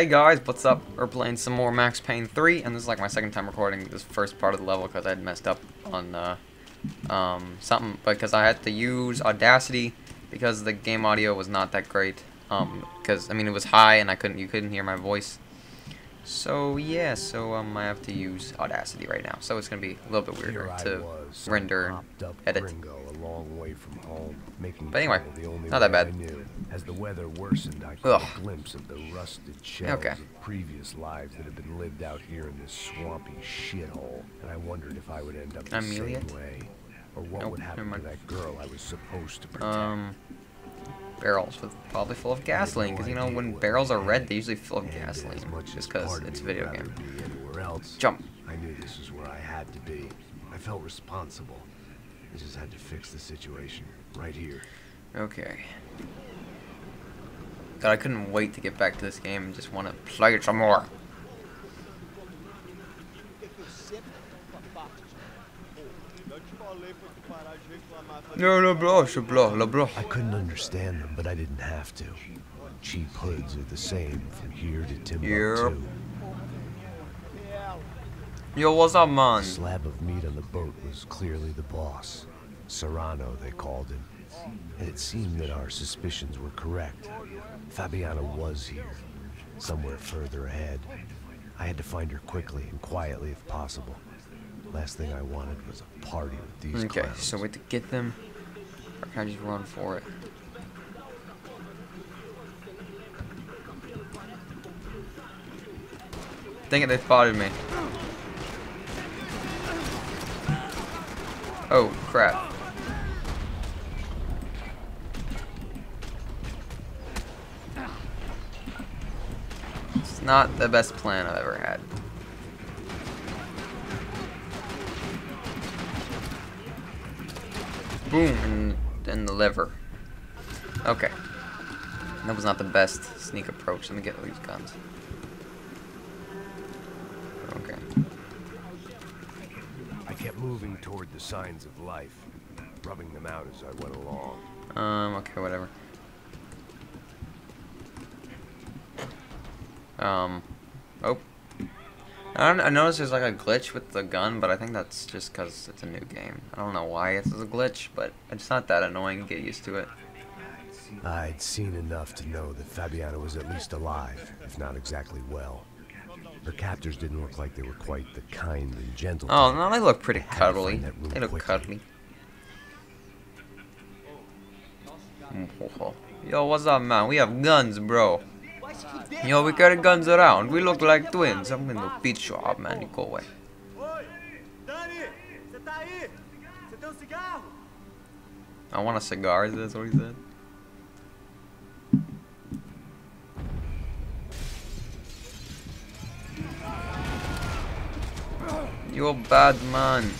Hey guys, what's up? We're playing some more Max Payne 3, and this is like my second time recording this first part of the level because I had messed up on uh, um, something, because I had to use Audacity because the game audio was not that great. Um, because I mean it was high and I couldn't, you couldn't hear my voice. So yeah, so um, I have to use Audacity right now, so it's gonna be a little bit weirder to render, up edit. gringo long way from home, making But anyway, the only not that way I bad. knew. As the weather worsened, I caught Ugh. a glimpse of the rusted shells Okay. of previous lives that had been lived out here in this swampy shithole, and I wondered if I would end up the Amelia? same way, or what Nope, would happen to that girl I was supposed to protect. Um, barrels with probably full of gasoline, because you know when barrels are red, they usually full of gasoline, just because it's a video game. else, Jump. I knew this was where I had to be. I felt responsible. I just had to fix the situation right here. Okay. God, I couldn't wait to get back to this game and just want to play it some more. No, no, bro, je blah, la bro. I couldn't understand them, but I didn't have to. Cheap hoods are the same from here to Timbuktu. Yo, what's up, man? The slab of meat on the boat was clearly the boss. Serrano, they called him. And it seemed that our suspicions were correct. Fabiana was here, somewhere further ahead. I had to find her quickly and quietly if possible. Last thing I wanted was a party with these guys. Okay, clowns. so have to get them, or can I just run for it? Dang it, they spotted me. Oh, crap. It's not the best plan I've ever had. Boom, in the lever. Okay. That was not the best sneak approach. Let me get these guns. Okay. I kept moving toward the signs of life, rubbing them out as I went along. Um, okay, whatever. Um, oh. I, don't, I noticed there's like a glitch with the gun, but I think that's just because it's a new game. I don't know why it's a glitch, but it's not that annoying. Get used to it. I'd seen enough to know that Fabiana was at least alive, if not exactly well. Her captors didn't look like they were quite the kind and gentle. Oh, no, they look pretty cuddly. find that room They look quickly. cuddly. Yo, what's up, man? We have guns, bro. Yo, we carry guns around. We look like twins. I'm gonna beat you up, man. You go away. Oi! Dani! Você tá aí? Você tem cigarro? I want a cigar, is that what he said? You're a bad man.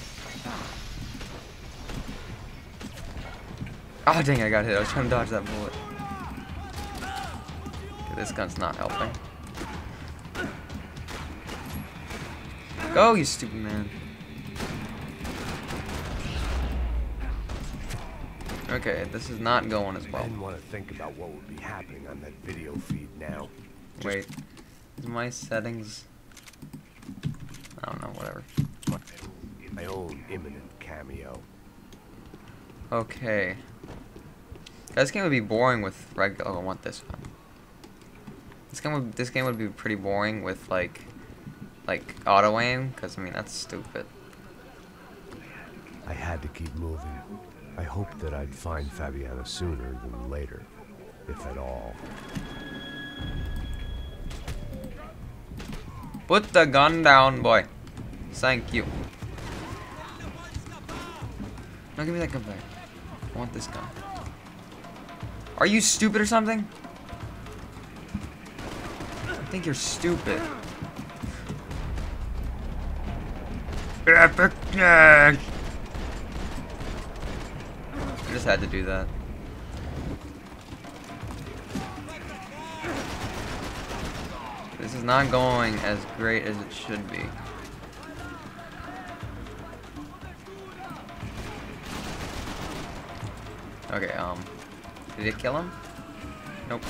Oh dang, I got hit. I was trying to dodge that bullet. Okay, this gun's not helping. Go, you stupid man. Okay, this is not going as well. I didn't want to think about what would be happening on that video feed now. Wait, is my settings? I don't know, whatever. My own imminent cameo. Okay. This game would be boring with regular. Oh, I want this one. This game would this game would be pretty boring with like like auto aim, because I mean that's stupid. I had to keep moving. I hoped that I'd find Fabiana sooner than later, if at all. Put the gun down, boy. Thank you. No, give me that gun back. I want this gun. Are you stupid or something? I think you're stupid. I just had to do that. This is not going as great as it should be. Okay, um... Did it kill him? Nope.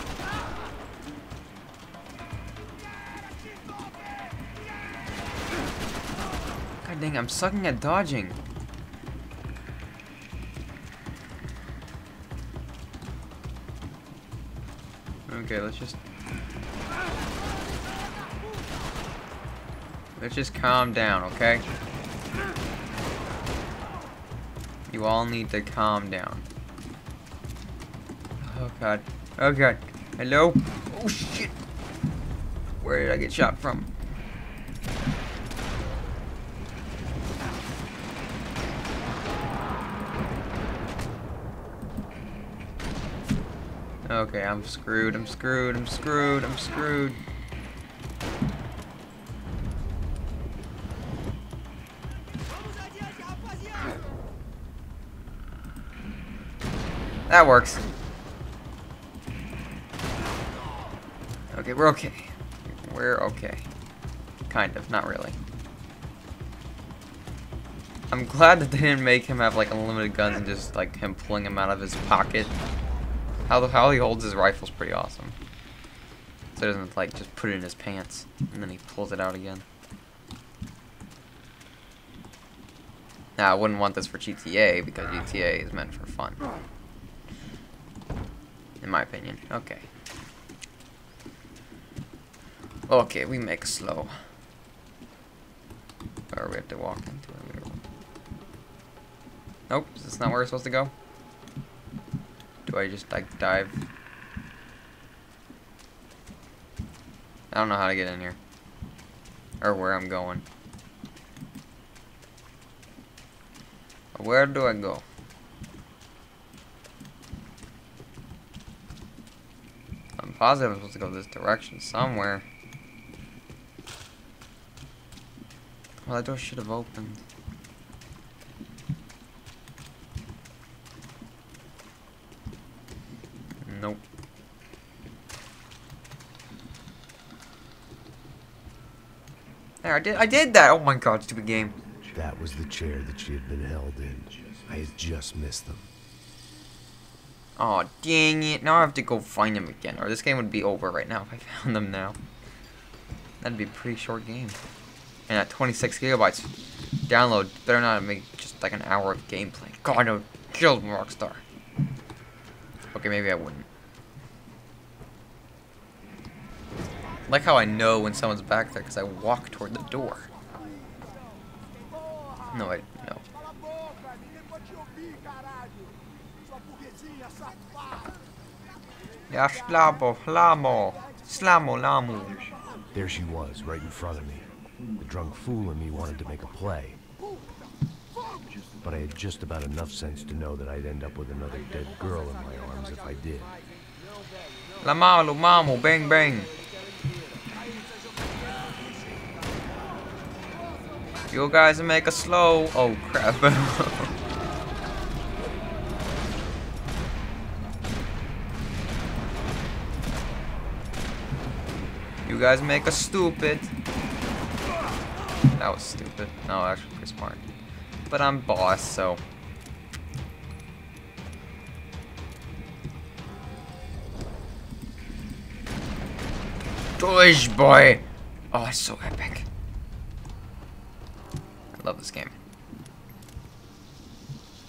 God dang, I'm sucking at dodging. Okay, let's just... Let's just calm down, okay? You all need to calm down. God. Oh god. Hello? Oh shit! Where did I get shot from? Okay, I'm screwed, I'm screwed, I'm screwed, I'm screwed. That works. Okay, we're okay. We're okay. Kind of, not really. I'm glad that they didn't make him have like unlimited guns and just like him pulling them out of his pocket. How the how he holds his rifle's pretty awesome. So he doesn't like just put it in his pants and then he pulls it out again. Now I wouldn't want this for GTA because GTA is meant for fun. In my opinion. Okay. Okay, we make slow. Or we have to walk into it. Nope, is this not where we're supposed to go? Do I just like dive? I don't know how to get in here. Or where I'm going. Where do I go? I'm positive I'm supposed to go this direction somewhere. Well, that door should have opened. Nope. There, I did. I did that. Oh my god, stupid game. That was the chair that she had been held in. I had just missed them. Oh dang it! Now I have to go find them again, or this game would be over right now if I found them now. That'd be a pretty short game. And at 26 gigabytes, download better not make just like an hour of gameplay. God, no, killed Rockstar. Okay, maybe I wouldn't. Like how I know when someone's back there because I walk toward the door. No, I no. Ja, slamo, lamo, slamo, lamu. There she was, right in front of me. The drunk fool in me wanted to make a play. But I had just about enough sense to know that I'd end up with another dead girl in my arms if I did. La Lamalu, mamu, bang, bang. You guys make a slow. Oh crap. you guys make a stupid. That was stupid. No, actually pretty smart. But I'm boss, so. Push, boy. Oh, it's so epic. I love this game.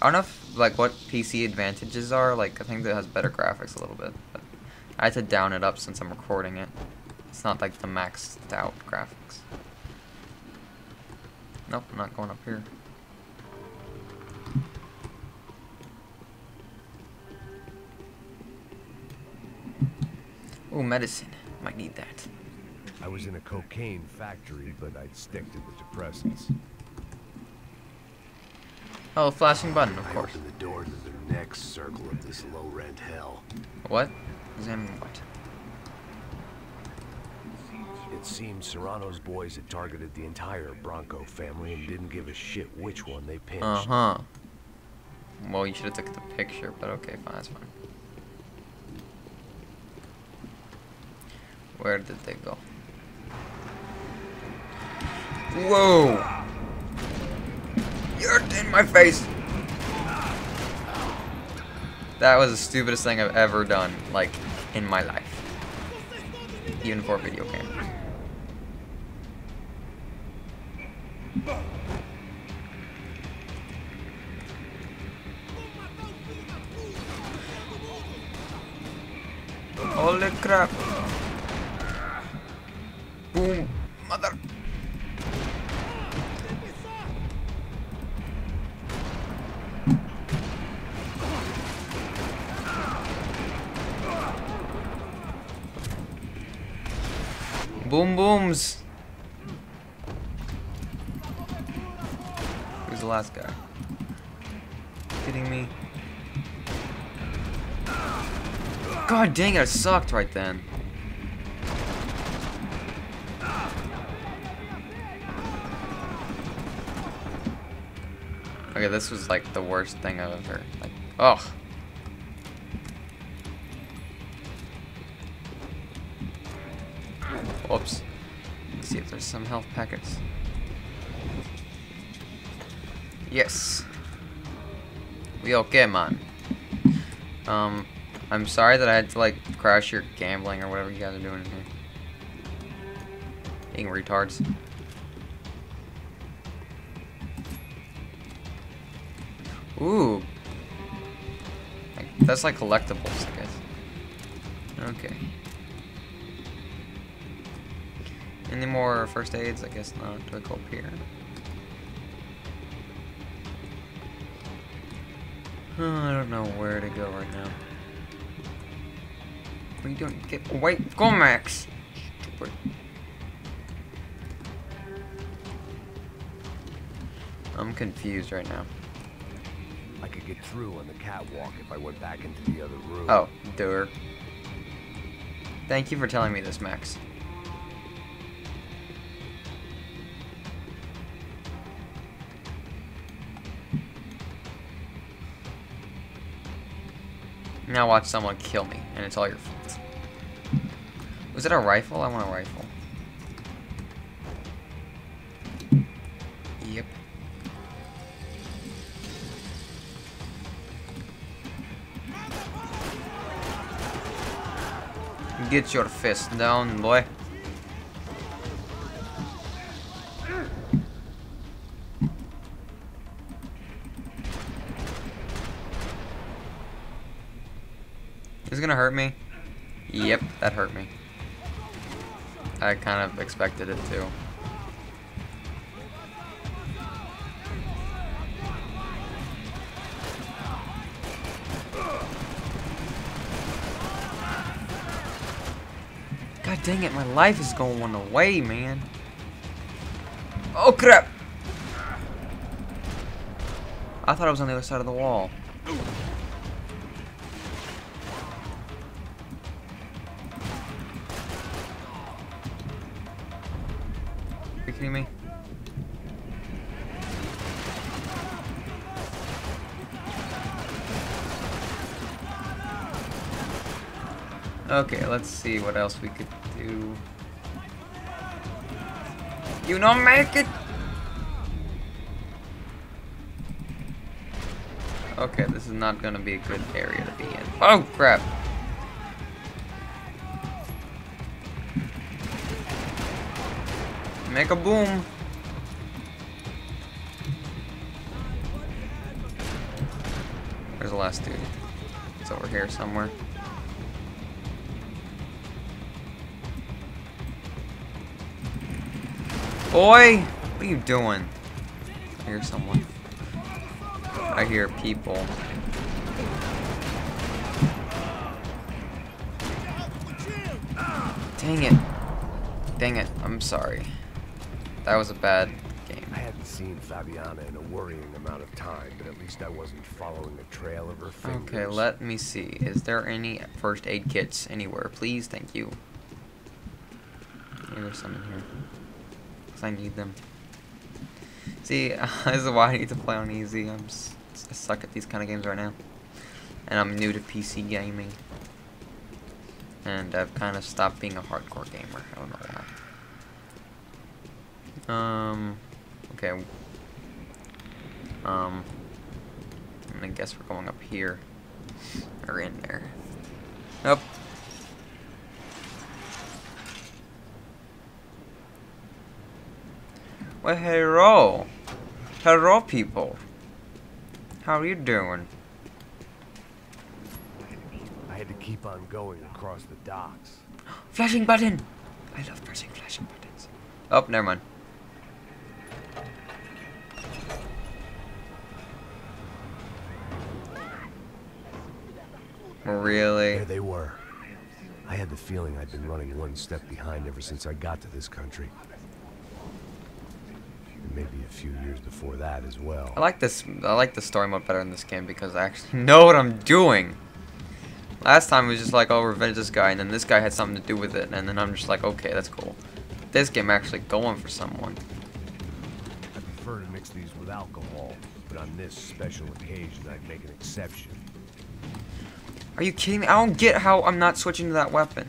I don't know if, like, what PC advantages are. Like, I think that has better graphics a little bit. But I had to down it up since I'm recording it. It's not like the maxed out graphics. Nope, I'm not going up here. Oh, medicine. Might need that. I was in a cocaine factory, but I'd stick to the depressants. Oh, flashing button, of I course. opened the door to the next circle of this low-rent hell. What? Examine what? It seemed Serrano's boys had targeted the entire Branco family and didn't give a shit which one they pinched. Uh-huh. Well, you should have took the picture, but okay, fine, that's fine. Where did they go? Whoa! You're in my face! That was the stupidest thing I've ever done, like, in my life. Even for a video Olha crap. Boom. Mother. Boom booms. The last guy? Kidding me? God dang it, I sucked right then. Okay, this was like the worst thing I've ever like ugh. Whoops. Let's see if there's some health packets. Yes. We okay, man. Um, I'm sorry that I had to like crash your gambling or whatever you guys are doing in here. Being retards. Ooh. Like, that's like collectibles, I guess. Okay. Any more first aids? I guess not. Do I go up here? Uh, I don't know where to go right now. What are you doing? Get away! Go, Max! Stupid. I'm confused right now. I could get through on the catwalk if I went back into the other room. Oh, doer. Thank you for telling me this, Max. Now watch someone kill me, and it's all your fault. Was it a rifle? I want a rifle. Yep. Get your fist down, boy. Gonna hurt me? Yep, that hurt me. I kind of expected it to. God dang it, my life is going away, man. Oh crap! I thought I was on the other side of the wall. Me? Okay, let's see what else we could do. You don't make it! Okay, this is not gonna be a good area to be in. Oh, crap! Make a boom! There's the last dude. It's over here somewhere. Boy! What are you doing? I hear someone. I hear people. Dang it. Dang it. I'm sorry. That was a bad game. I hadn't seen Fabiana in a worrying amount of time, but at least I wasn't following a trail of her fingers. Okay, let me see. Is there any first aid kits anywhere? Please, thank you. There's some in here. Because I need them. See, this is why I need to play on easy. I'm s I suck at these kind of games right now. And I'm new to PC gaming. And I've kind of stopped being a hardcore gamer. I don't know why. Um, okay. Um, I guess we're going up here. Or in there. Nope. Well, hello. Hello, people. How are you doing? I had to keep on going across the docks. Flashing button! I love pressing flashing buttons. Oh, never mind. Really? There they were. I had the feeling I'd been running one step behind ever since I got to this country. And maybe a few years before that as well. I like this. I like the story mode better in this game because I actually know what I'm doing. Last time it was just like, oh, revenge this guy, and then this guy had something to do with it, and then I'm just like, okay, that's cool. This game actually going for someone. I prefer to mix these with alcohol, but on this special occasion I'd make an exception. Are you kidding me? I don't get how I'm not switching to that weapon.